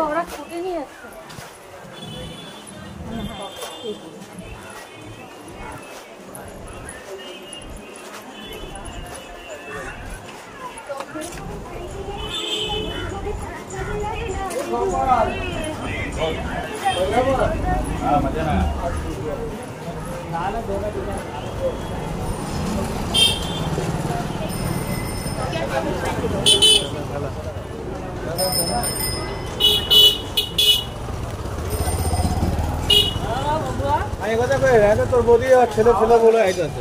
ওরা ছুটে নিয়ে যাচ্ছে আমি কথা কই তোর বৌদি ছেলে ছেলে বলে আইতাছে।